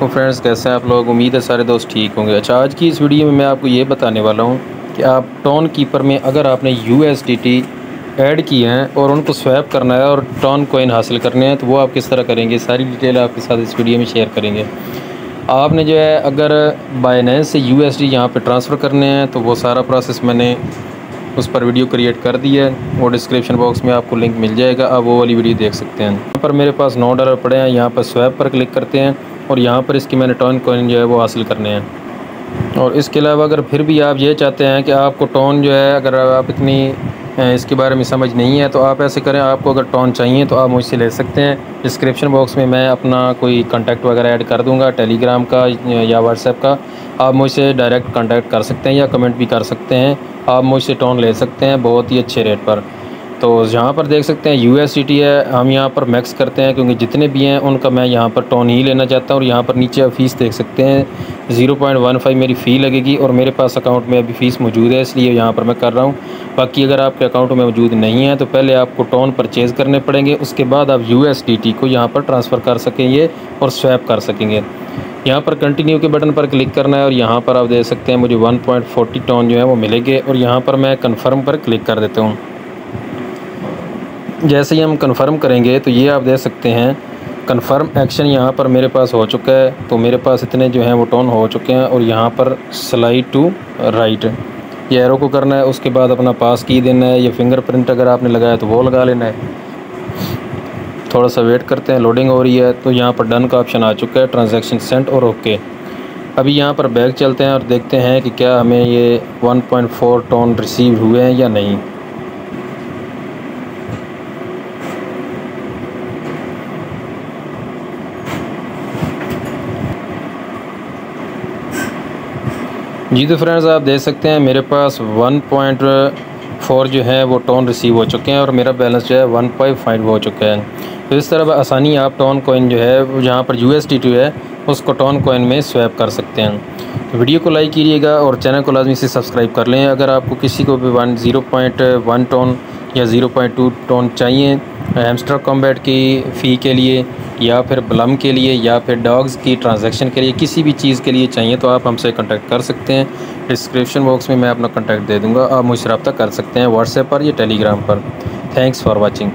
तो फ्रेंड्स कैसे हैं आप लोग? उम्मीद है सारे दोस्त ठीक होंगे। अच्छा आज की इस वीडियो में मैं आपको ये बताने वाला हूँ कि आप टॉन कीपर में अगर आपने U S D T add किए हैं और उनको स्वैप करना है और टॉन कोइन हासिल करने हैं तो वो आप किस तरह करेंगे? सारी डिटेल आपके साथ इस वीडियो में शेयर करेंगे। आपने जो है, अगर बाइनेंस से यू एस डी यहाँ पर ट्रांसफ़र करने हैं तो वो सारा प्रोसेस मैंने उस पर वीडियो क्रिएट कर दी है। वो डिस्क्रिप्शन बॉक्स में आपको लिंक मिल जाएगा। आप वो वाली वीडियो देख सकते हैं। यहाँ पर मेरे पास नौ डॉलर पड़े हैं। यहाँ पर स्वैप पर क्लिक करते हैं। और यहाँ पर इसकी मैंने टोन कॉइन जो है वो हासिल करने हैं। और इसके अलावा अगर फिर भी आप ये चाहते हैं कि आपको टोन जो है, अगर आप इतनी इसके बारे में समझ नहीं है तो आप ऐसे करें, आपको अगर टोन चाहिए तो आप मुझसे ले सकते हैं। डिस्क्रिप्शन बॉक्स में मैं अपना कोई कॉन्टैक्ट वगैरह ऐड कर दूँगा, टेलीग्राम का, या व्हाट्सएप का। आप मुझसे डायरेक्ट कॉन्टैक्ट कर सकते हैं या कमेंट भी कर सकते हैं। आप मुझसे टोन ले सकते हैं बहुत ही अच्छे रेट पर। तो यहाँ पर देख सकते हैं यू एस सी टी है, हम यहाँ पर मैक्स करते हैं, क्योंकि जितने भी हैं, उनका मैं यहाँ पर टोन ही लेना चाहता हूँ और यहाँ पर नीचे आप फ़ीस देख सकते हैं। ज़ीरो पॉइंट वन फाइव मेरी फ़ी लगेगी और मेरे पास अकाउंट में अभी फ़ीस मौजूद है, इसलिए यहाँ पर मैं कर रहा हूँ। बाकी अगर आपके अकाउंट में मौजूद नहीं है तो पहले आपको टोन परचेज़ करने पड़ेंगे, उसके बाद आप यू एस डी टी को यहाँ पर ट्रांसफ़र कर सकेंगे और स्वैप कर सकेंगे। यहाँ पर कंटिन्यू के बटन पर क्लिक करना है और यहाँ पर आप देख सकते हैं, मुझे 1.40 टोन जो है वो मिलेंगे और यहाँ पर मैं कन्फर्म पर क्लिक कर देता हूँ। जैसे ही हम कंफर्म करेंगे तो ये आप देख सकते हैं कंफर्म एक्शन यहाँ पर मेरे पास हो चुका है। तो मेरे पास इतने जो हैं वो टोन हो चुके हैं और यहाँ पर स्लाइड टू राइट ये एरो को करना है, उसके बाद अपना पास की देना है, या फिंगरप्रिंट अगर आपने लगाया तो वो लगा लेना है। थोड़ा सा वेट करते हैं लोडिंग हो रही है तो यहाँ पर डन का ऑप्शन आ चुका है ट्रांजेक्शन सेंट और ओके अभी यहाँ पर बैग चलते हैं और देखते हैं कि क्या हमें ये 1.4 टोन रिसीव हुए हैं या नहीं। जी तो फ्रेंड्स आप देख सकते हैं मेरे पास 1.4 जो है वो टोन रिसीव हो चुके हैं और मेरा बैलेंस जो है 1.5 हो चुका है। तो इस तरह आसानी आप टोन कोइन जो है, जहाँ पर यू है, उसको टोन कोइन में स्वैप कर सकते हैं। तो वीडियो को लाइक कीजिएगा और चैनल को लाजमी से सब्सक्राइब कर लें। अगर आपको किसी को भी one zero point one ton या ज़ीरो पॉइंट टू टोन चाहिए हेमस्टर कॉम्बैट की फ़ी के लिए, या फिर ब्लम के लिए, या फिर डॉग्स की ट्रांजैक्शन के लिए, किसी भी चीज़ के लिए चाहिए तो आप हमसे कांटेक्ट कर सकते हैं। डिस्क्रिप्शन बॉक्स में मैं अपना कांटेक्ट दे दूँगा, आप मुझसे रब्ता कर सकते हैं व्हाट्सएप पर या टेलीग्राम पर। Thanks for watching